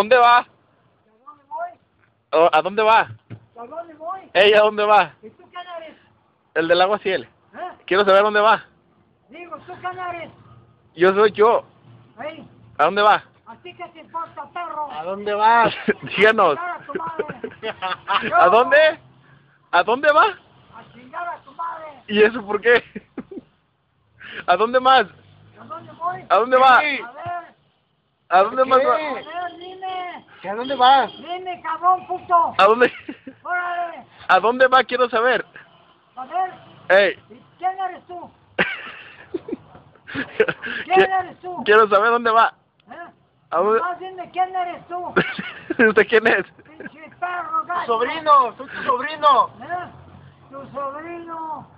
¿Dónde va? ¿A dónde voy? ¿A dónde va? ¿A dónde voy? Ey, ¿a dónde va? ¿Y tú quién eres? El del agua ciel. ¿Eh? Quiero saber dónde va. Digo, ¿tú quién eres? Yo soy yo. Ey, ¿A dónde va? ¿a ti qué te importa, perro? ¿A dónde vas? Díganos. A chingar a tu madre. ¿A dónde? ¿A dónde va? A chingar a tu madre. ¿Y eso por qué? ¿A dónde más? ¿A dónde voy? ¿A dónde va? A ver, ¿A dónde más ¿Qué? va? a ver, ¿Que ¿A dónde vas? Dime, cabrón, puto. ¿A dónde? Órale. ¿A dónde va? Quiero saber. A ver, Ey. ¿y ¿quién eres tú? ¿Qué- ¿Quién eres tú? Quiero saber dónde va. ¿Eh? ¿A dónde? Más dime, ¿quién eres tú? ¿Usted quién es? Pinche perro, ¡Tu gacho. sobrino! ¡Soy tu sobrino! ¿Eh? Tu sobrino.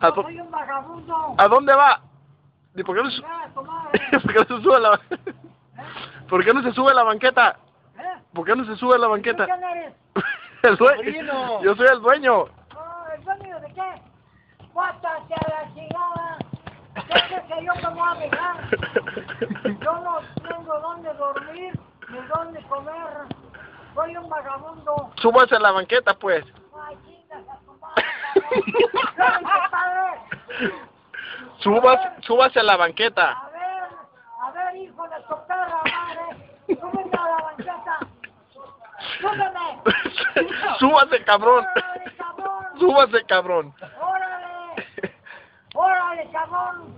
¿A, Yo soy un vagabundo. ¿A dónde va? ¿Y por qué no se, por qué no se sube a la ¿Por qué no se sube a la banqueta? ¿Por qué no se sube a la ¿Tú banqueta? quién eres? El dueño. Yo soy el dueño. Oh, ¿El dueño de qué? Pásate a la chingada. ¿Qué crees que yo me voy a dejar? Yo no tengo dónde dormir ni dónde comer. Soy un vagabundo. Súbase a la banqueta, pues. Ay, chingas a. Súbase, súbase a la banqueta. A ver, a ver, hijo de tu perra madre. Súbeme a la banqueta. Súbase, cabrón. Súbase, cabrón. Órale. Órale, cabrón.